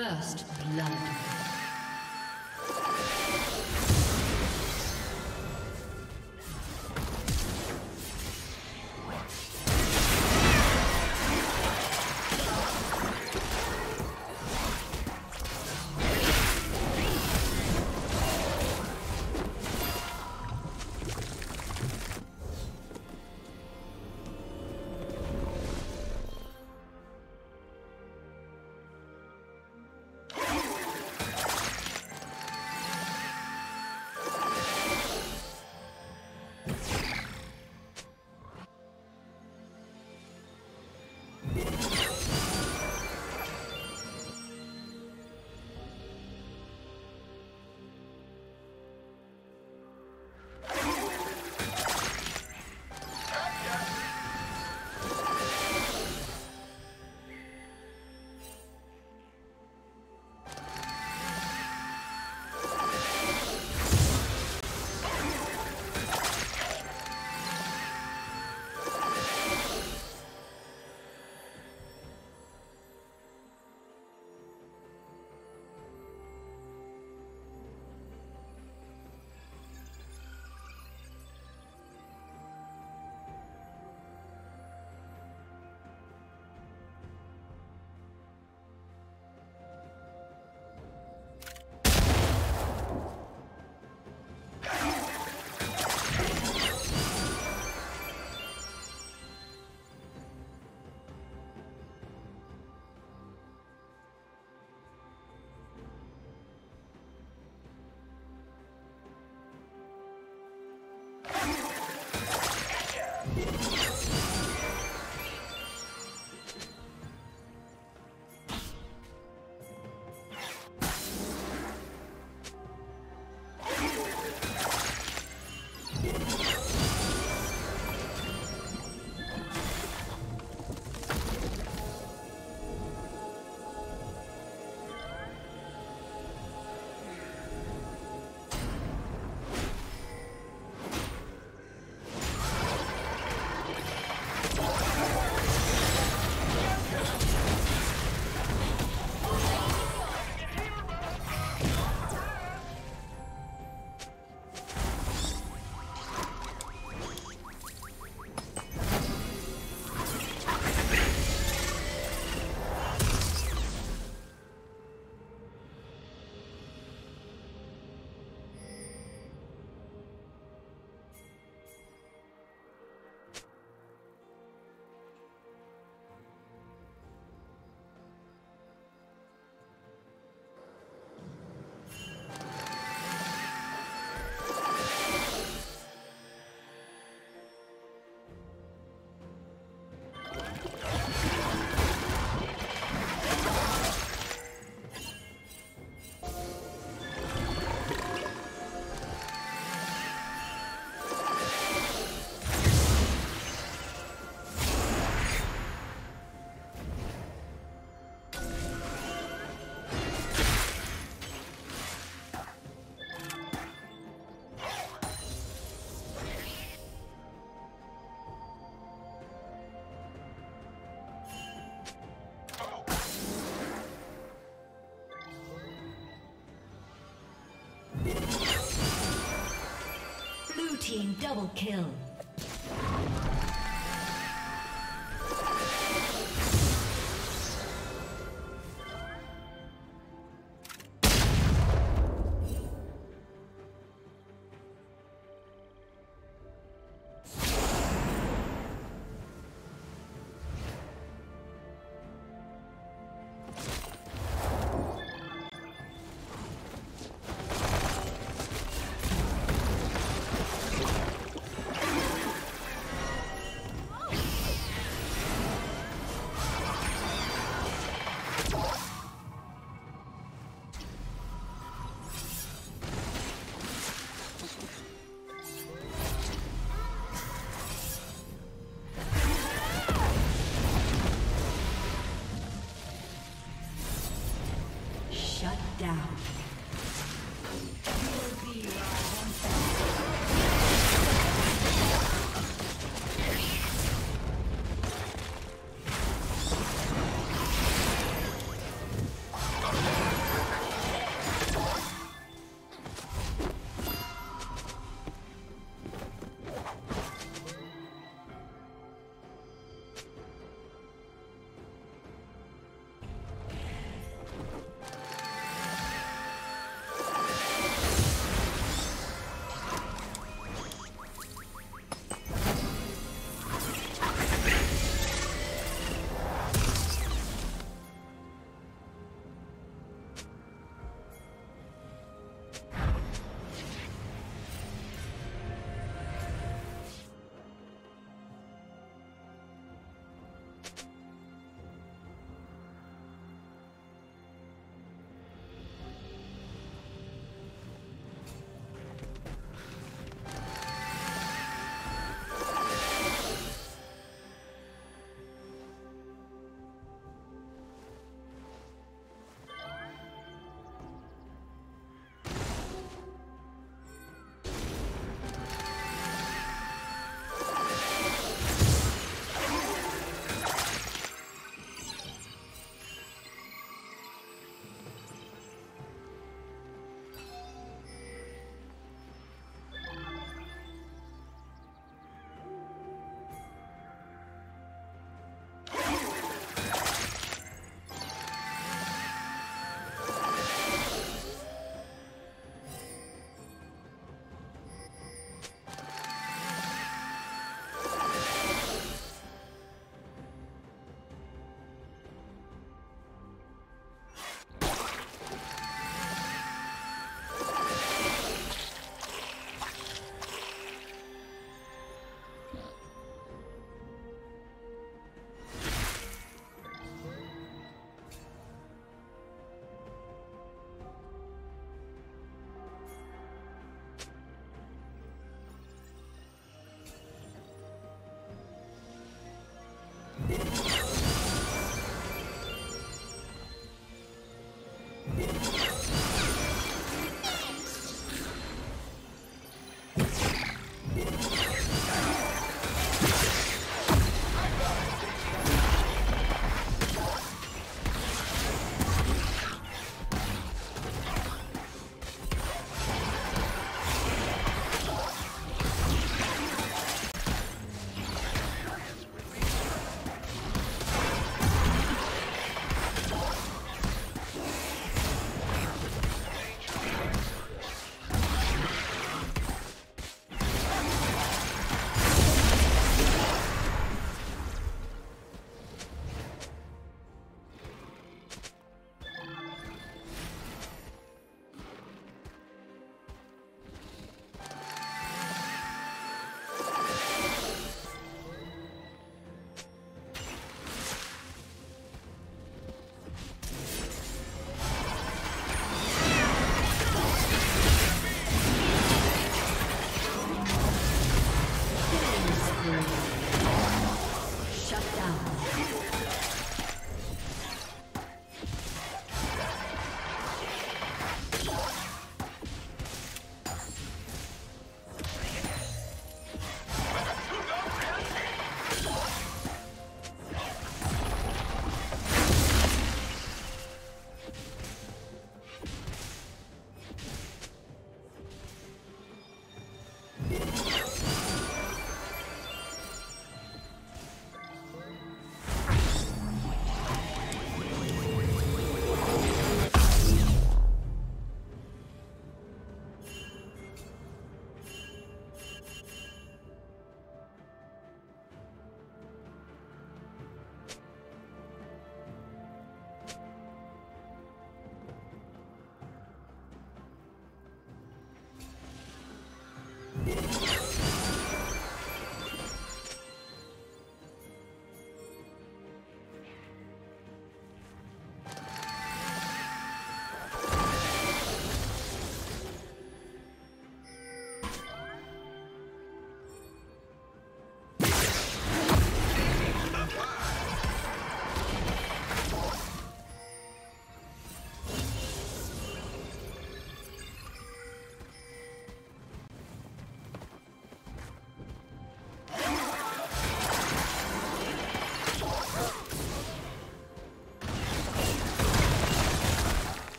First blood. Team double kill.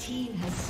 Team has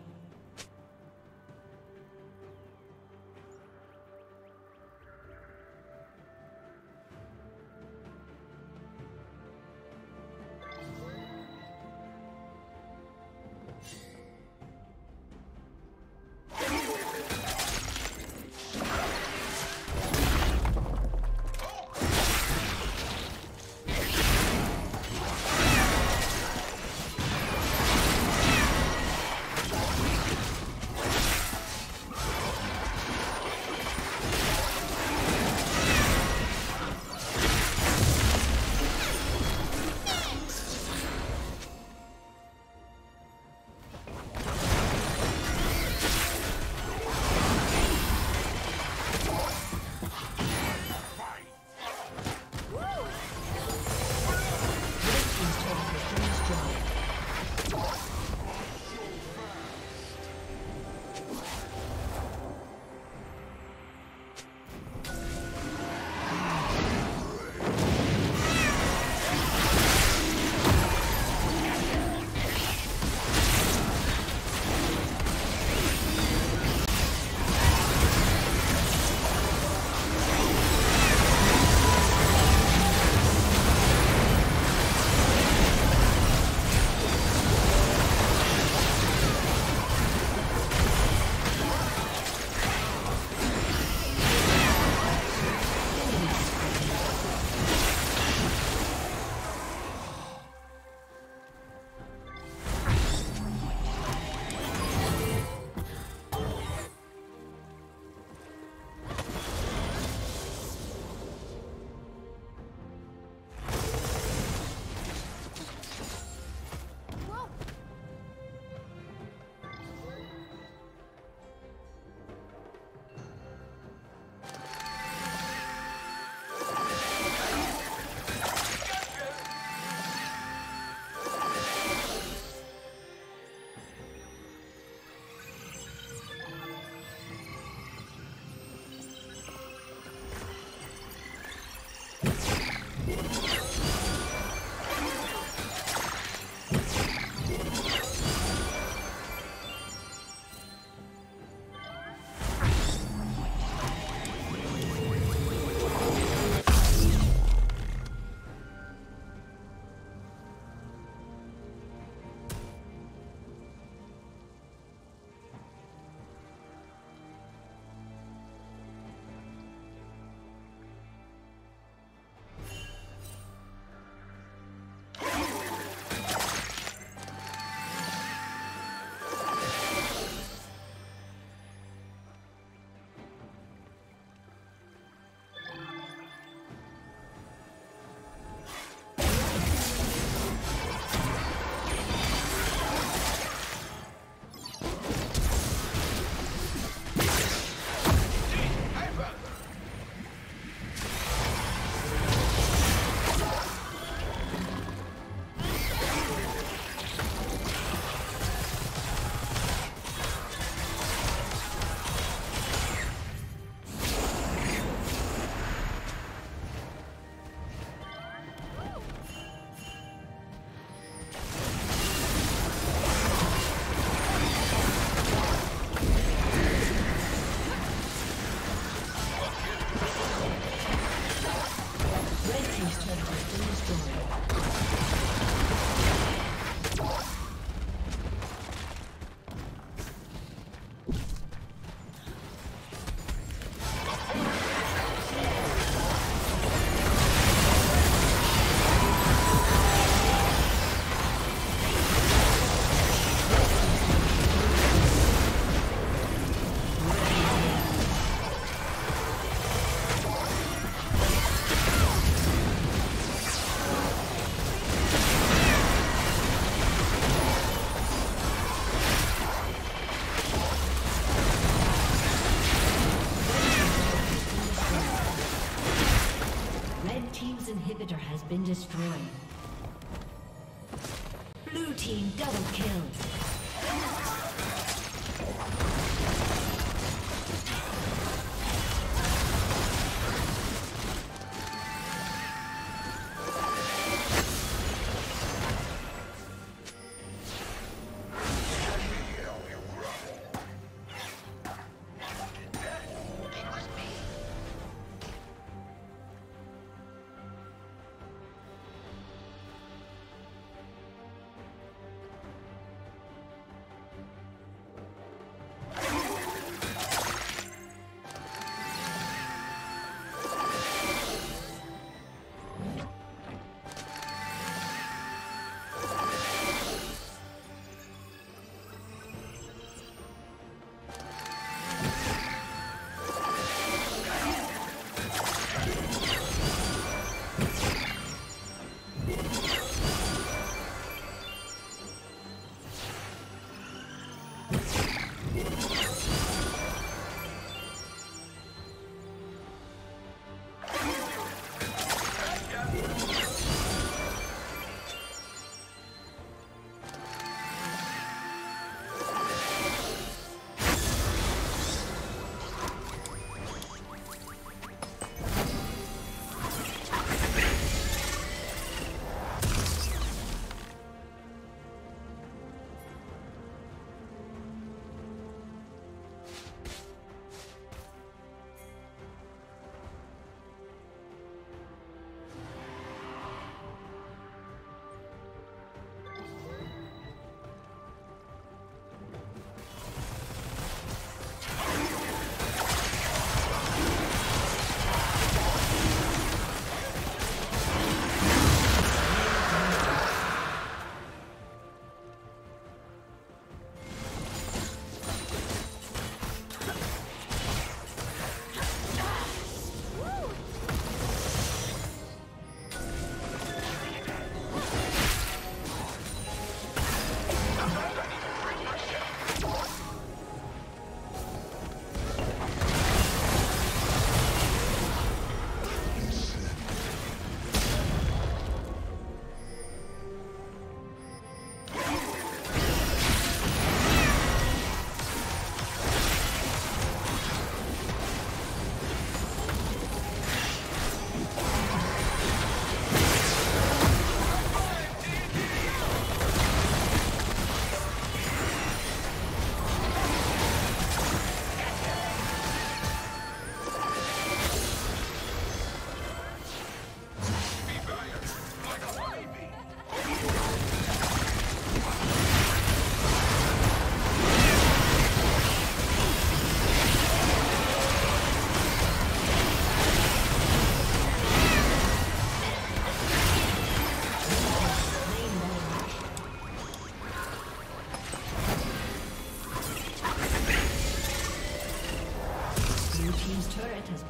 Been destroyed.